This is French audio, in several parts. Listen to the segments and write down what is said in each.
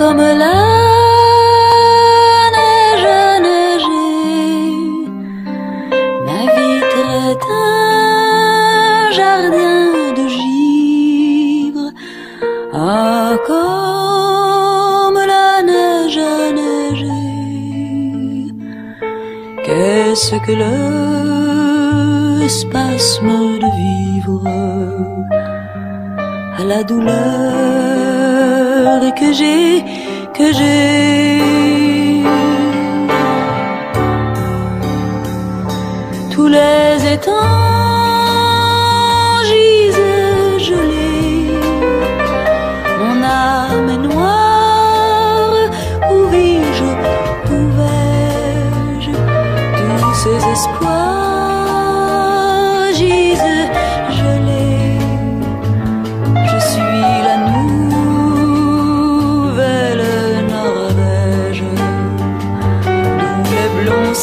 comme la neige a neigé. Ma vitre est un jardin de givre. Ah, comme la neige a neigé. Qu'est-ce que le spasme de vivre? À la douleur que j'ai, que j'ai. Tous les étangs gisent gelés, mon âme est noire, où vis-je, où vais-je, tous ces espoirs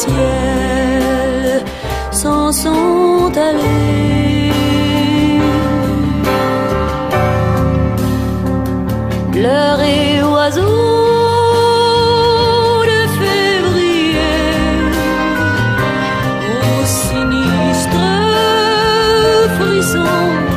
blonds ciels s'en sont allés. L'heure et oiseaux de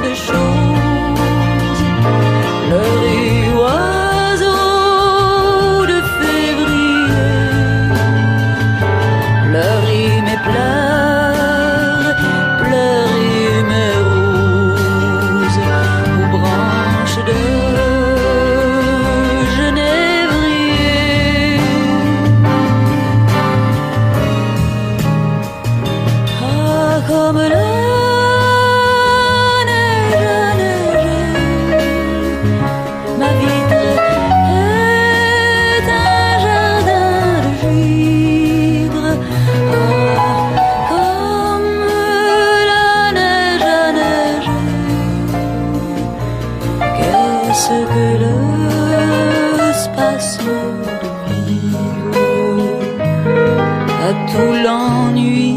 tout l'ennui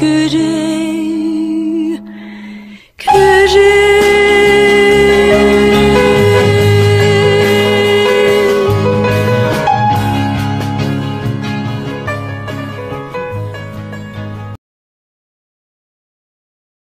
que j'ai